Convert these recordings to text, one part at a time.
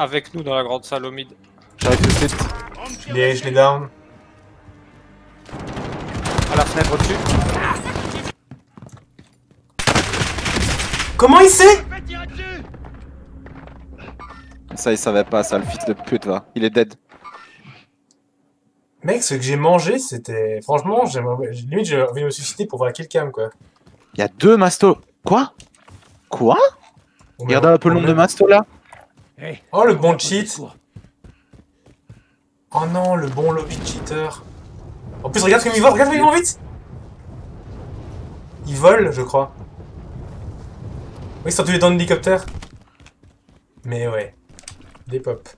avec nous dans la grande salle au mid. J'arrive tout de suite. Je l'ai je l'ai down. À la fenêtre au-dessus. Comment il sait? Ça, il savait pas, ça, le fils de pute, va. Il est dead. Mec, ce que j'ai mangé, c'était... Franchement, limite j'ai envie de me suicider pour voir killcam, quoi. Il y a deux mastos. Quoi? Quoi? Regardez un peu le nombre de mastos là. Oh, le bon cheat Oh non, le bon lobby cheater. En plus, regarde comme il vole, regarde comme il vont vite Il vole, je crois. Oui, ils sont tous les dans l'hélicoptère. Mais ouais. Des pop.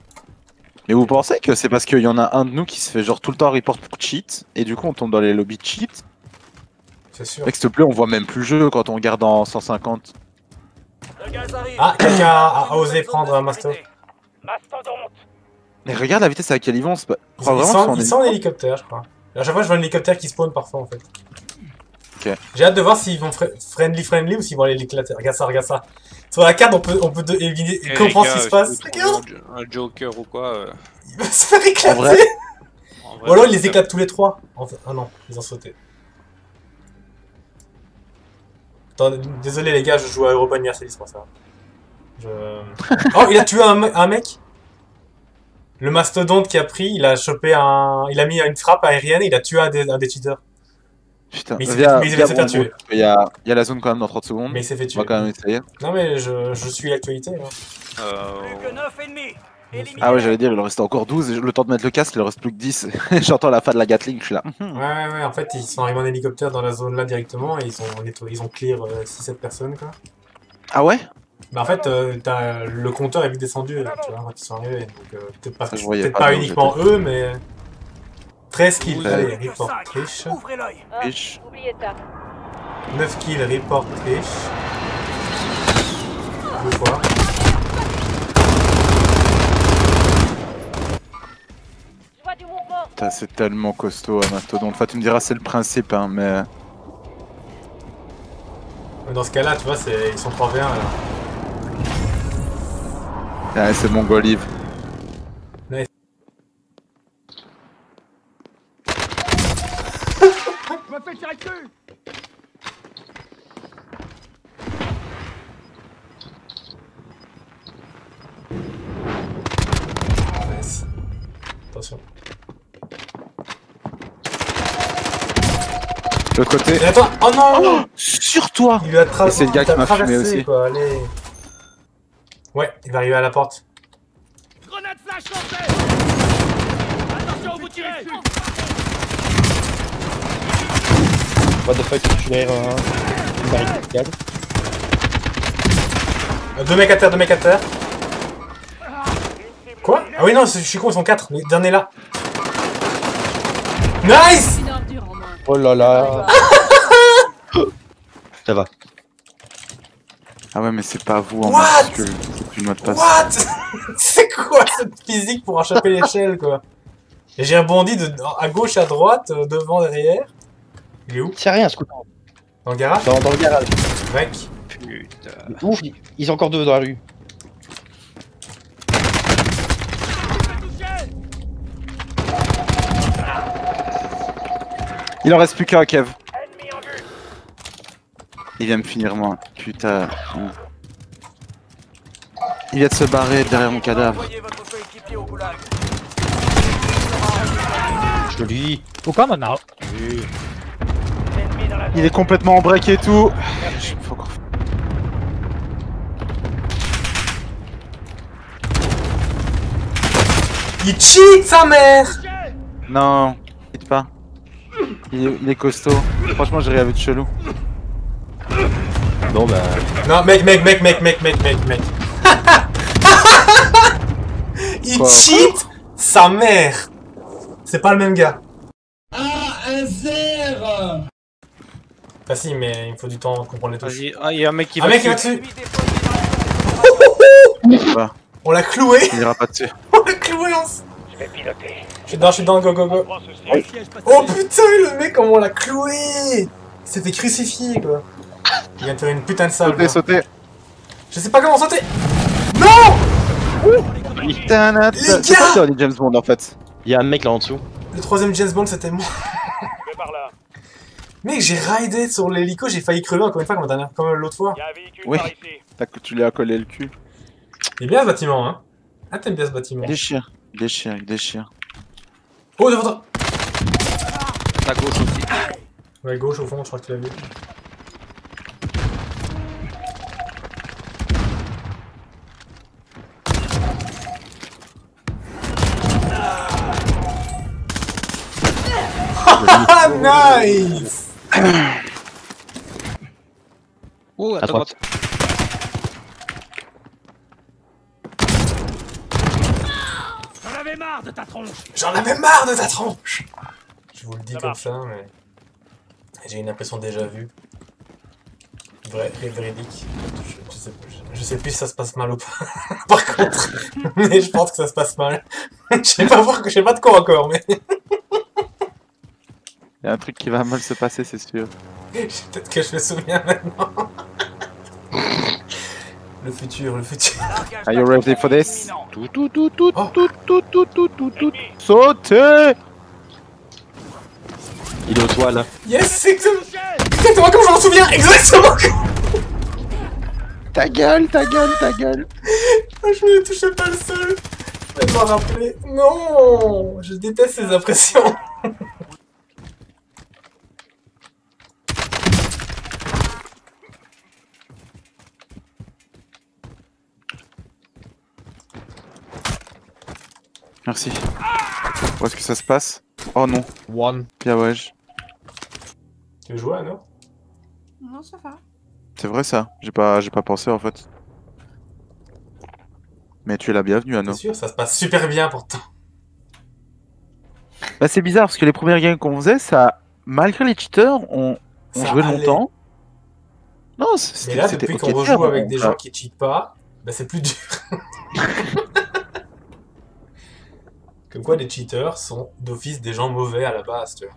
Mais vous pensez que c'est parce qu'il y en a un de nous qui se fait genre tout le temps report pour cheat et du coup on tombe dans les lobbies cheat? C'est sûr. Mec, s'il te plaît, on voit même plus le jeu quand on regarde en 150. Ah, quelqu'un a, a osé prendre un masto. Mais regarde la vitesse à laquelle ils vont. c'est Pas... Ils, ils sont, ils en hélicoptère, je crois. À chaque fois, je vois un hélicoptère qui spawn parfois, en fait. J'ai hâte de voir s'ils vont fri- friendly friendly ou s'ils vont aller l'éclater. Regarde ça, regarde ça. Sur la carte, on peut, on peut de- éviter- Eh, comprendre ce qui gars, se passe. Regarde, Un, joker ou quoi. euh, il va se faire éclater. En vrai en vrai, Ou alors, ils les éclatent tous les trois. En fait. Ah non, ils ont sauté. Attends, désolé les gars, je joue à Europa Universalis pour ça. Je... Oh, il a tué un, me- un mec? Le mastodonte qui a pris, il a chopé un... Il a mis une frappe aérienne et il a tué un des, un des cheaters. Putain, Mais il s'est fait- mais il viens, s'est fait bon, tuer. Il y a, il y a la zone quand même dans 30 secondes. Mais il s'est fait on tuer. va quand même essayer. Non mais je, je suis l'actualité. hein. Euh, Ah ouais, j'allais dire, il en restait encore 12. et Le temps de mettre le casque, il en reste plus que 10. J'entends la fin de la Gatling, je suis là. Ouais, ouais, ouais, en fait, ils sont arrivés en hélicoptère dans la zone là directement et ils ont, ils ont clear 6-7 personnes quoi. Ah ouais? Bah en fait, euh, t'as- le compteur est vite descendu, euh, tu vois, quand ils sont arrivés. Donc euh, peut-être pas, uniquement eux, mais... 13 kills, Ouais. allez, report triche. Riche. ça. 9 kills, report triche. Deux fois. Je vois du mouvement. Putain, c'est tellement costaud à Mastodon. Enfin, tu me diras, c'est le principe, hein, mais. Dans ce cas-là, tu vois, c'est- ils sont 3v1 là. Ouais, c'est mon Golive. Nice. De l'autre côté. Et attends, oh non Sur toi Il lui a tra- c'est le gars qui m'a fumé aussi. Quoi, allez. Ouais, il va arriver à la porte. What the fuck, je suis derrière un... une. Euh, Deux mecs à terre, deux mecs à terre. Quoi? Ah oui, non, je suis con, ils sont quatre. Le dernier là. Nice Oh là là. Ça va. Ah ouais, mais c'est pas vous en What? majuscule. C'est plus le mot de passe. What? C'est quoi cette physique pour échapper l'échelle, quoi? Et j'ai rebondi de, à gauche, à droite, euh, devant, derrière. Il est où? C'est rien, ce coup. Dans le garage? Dans, dans le garage. Mec. Putain. Ouf, ils ils sont encore deux dans la rue. Il en reste plus qu'un, Kev. Il vient me finir, moi. Putain. Il vient de se barrer derrière mon cadavre. Joli. Pourquoi maintenant Il est complètement en break et tout. Il cheat, sa mère Non. Il est, il est costaud. Franchement, j'ai rien vu de chelou. Bon bah. Non, mec, mec, mec, mec, mec, mec, mec, mec. Il Quoi cheat sa mère. C'est pas le même gars. Ah si, mais il faut du temps pour comprendre les touches. Vas-y, ah, il y a un mec qui Un va mec qui va dessus. On l'a cloué. Il ira pas dessus. On l'a cloué. On... Je suis dedans, je suis dedans, go, go, go. Oh putain, le mec, comment on l'a cloué fait crucifier, quoi. Il vient de faire une putain de salle. Sautez, sautez. Je sais pas comment sauter. Non Les C'est pas les James Bond en fait. Il y a un mec là en dessous. Le troisième James Bond, c'était moi. Je par là. Mec, j'ai raidé sur l'hélico, j'ai failli crever encore une fois comme, la dernière- comme l'autre fois. Oui. par ici. T'as que tu lui as collé le cul. Il est bien ce bâtiment, hein. Ah, t'aimes bien ce bâtiment. Il déchire, il déchire, il déchire. Oh, devant toi À gauche aussi. Ouais, gauche au fond, je crois que tu l'as vu. Ah, nice Oh, À à droite. droite. J'en avais marre de ta tronche. J'en avais marre de ta tronche Je vous le dis Ça comme marche. ça, mais... J'ai une impression déjà vue. Vrai, et véridique. Je, je sais, je, je sais plus si ça se passe mal ou pas. Par contre, mais je pense que ça se passe mal. Je sais pas, pourquoi- je sais pas de quoi encore, mais Il y a un truc qui va mal se passer, c'est sûr. peut-être que je me souviens maintenant. Le futur, le futur. Are you ready for this? Tout, tout, tout, tout, Oh. tout, tout, tout, tout, tout, tout. Sautez! Il est au toit là. Yes, c'est exactement exactement comme je m'en souviens, exactement Ta gueule, ta gueule, ta gueule. Ah, Je ne touchais pas le seul. Je vais m'en rappeler. Non Je déteste ces impressions. Merci. Où est-ce que ça se passe? Oh non. One. Bien wesh. Tu veux jouer, Anno Non, ça va. C'est vrai ça. J'ai pas, j'ai pas pensé en fait. Mais tu es la bienvenue, Anno. T'es sûr Ça se passe super bien pourtant. Bah c'est bizarre parce que les premières games qu'on faisait, ça, malgré les cheaters, on, jouait allait. longtemps. Non, Mais c'était là, c'était depuis qu'on rejoue avec des gens qui cheatent pas, bah c'est plus dur. Comme quoi, les cheaters sont d'office des gens mauvais à la base, tu vois.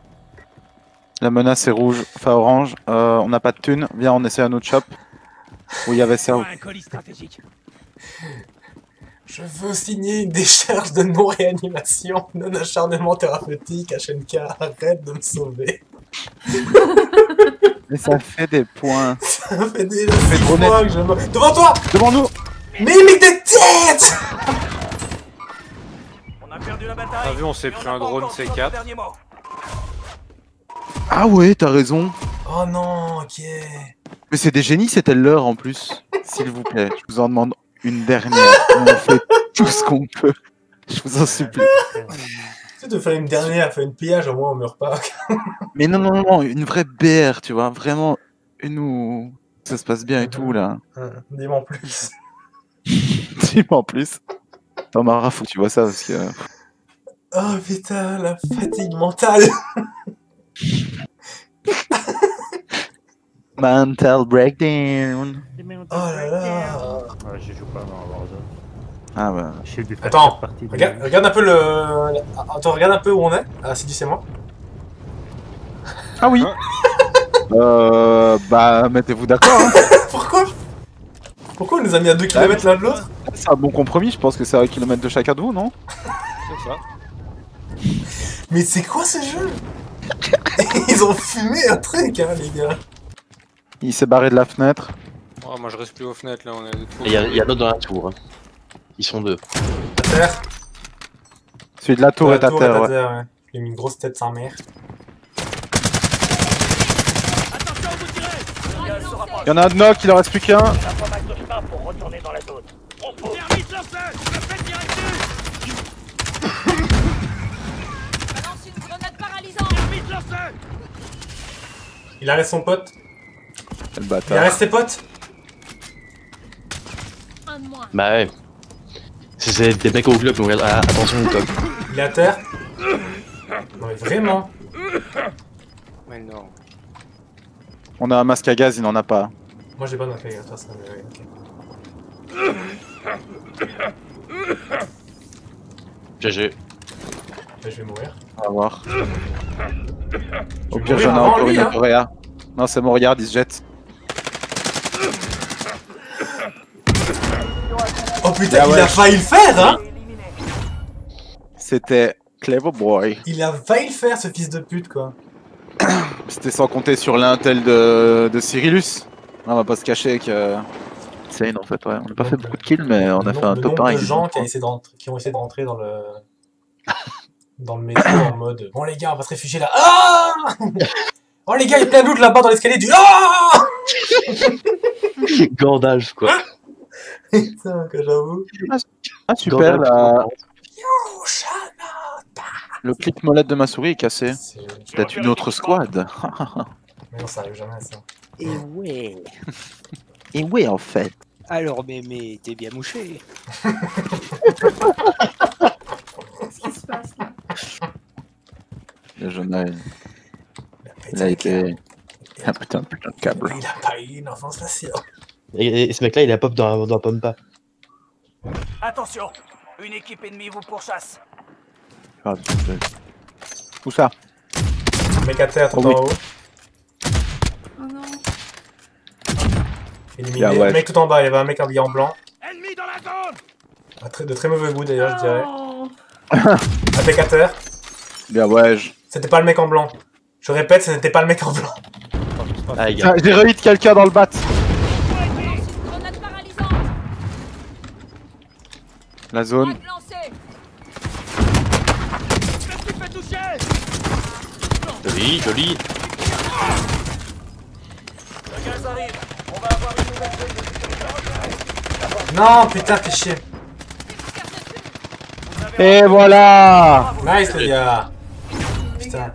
La menace est rouge, enfin orange. Euh, on n'a pas de thunes. Viens, on essaie un autre shop. Où il y avait ça. Un colis stratégique. Je veux signer une décharge de non-réanimation, non-acharnement thérapeutique, HNK, arrête de me sauver. Mais ça fait des points. Ça fait droner. fois que je me... Devant toi Devant nous Mais des têtes On a perdu la bataille. T'as vu, on s'est pris un drone encore dit C4. notre dernier mot. Ah ouais, t'as raison. Oh non, ok. Mais c'est des génies, c'était l'heure en plus. S'il vous plaît, je vous en demande une dernière. on fait tout ce qu'on peut. Je vous en supplie. Tu te faire une dernière, faire une pillage, au moins on meurt pas. Mais non, non, non, non, une vraie BR, tu vois. Vraiment, une où ça se passe bien et tout, là. Dis-moi en plus. Dis-moi en plus. T'en marre, faut que tu vois ça parce que. Oh putain, la fatigue mentale. Mental breakdown. Oh là là. Ouais, je joue pas dans Warzone. Ah bah. J'ai dû faire Attends, cette partie de- Regarde, regarde un peu le... Attends, regarde un peu où on est. Ah, si, c'est moi. Ah oui Euh. Bah, mettez-vous d'accord. Hein. Pourquoi on nous a mis à 2 km l'un de l'autre C'est un bon compromis, je pense que c'est à un kilomètre de chacun de vous, non C'est ça. Mais c'est quoi ce jeu Ils ont fumé un truc, hein, les gars. Il s'est barré de la fenêtre. Oh, moi je reste plus aux fenêtres là, on est il y, a- il y en a dans la tour. hein. Ils sont deux. À terre. Celui de la tour La est à tour terre, ouais. ouais. Il a mis une grosse tête sans mère. Il y en a un de knock, il en reste plus qu'un. Ça de pour retourner dans la zone. On pousse. Thermite lancé. Je fais tirer dessus. Balance une grenade paralysante. Il arrête son pote. Quel Il arrête ses potes. Un de moins. Bah ouais. C'est- C'est des mecs au club, donc ah, attention au top. Il est à terre. Non mais vraiment. Mais non. On a un masque à gaz, il n'en a pas. Moi j'ai pas d'info, gars, toi ça mais ouais, ok. GG. Là, je vais mourir. On va voir. Au pire, j'en ai encore lui, une hein. Coréa. Non, c'est bon, regarde, il se jette. Oh putain, Ah il a failli le faire, hein C'était Clever Boy. Il a failli le faire, ce fils de pute, quoi. C'était sans compter sur l'intel de, de Cyrillus. On va pas se cacher que. C'est insane en fait, ouais. On n'a pas fait beaucoup de kills, mais on a fait un le top nombre 1 de avec gens des qui, a essayé de rentrer- qui ont essayé de rentrer dans le dans le métro en mode bon les gars on va se réfugier là ah oh les gars il y a plein de loot là-bas dans l'escalier du ah Gandalf, quoi. putain que j'avoue Ah super, Gandalf, la- Oh, Shana. le clic molette de ma souris est cassé. C'est- Peut-être une autre squad. mais non ça arrive jamais ça Et ouais. Et oui en fait. Alors mémé, t'es bien mouché. Qu'est-ce qui se passe là? Le jeune a, Il a il a pété été. Ah putain, putain de câble. il a pas eu une enfance facile Et, et ce mec-là, il a pop dans, dans Pompa. Attention Une équipe ennemie vous pourchasse. Ah, putain. Où ça? Mec à terre tout Oh en haut Oh non. Éliminé Ah ouais. mec tout en bas il y avait un mec habillé en blanc Ennemi dans la zone très- de très mauvais goût d'ailleurs je dirais Oh. mec à terre Bien ouais. je- c'était pas le mec en blanc je répète ce n'était pas le mec en blanc Ah, J'ai re-hit quelqu'un dans le bat. La zone. Joli, joli. Le gaz arrive non putain fais chier. Et voilà. Nice les gars. Putain.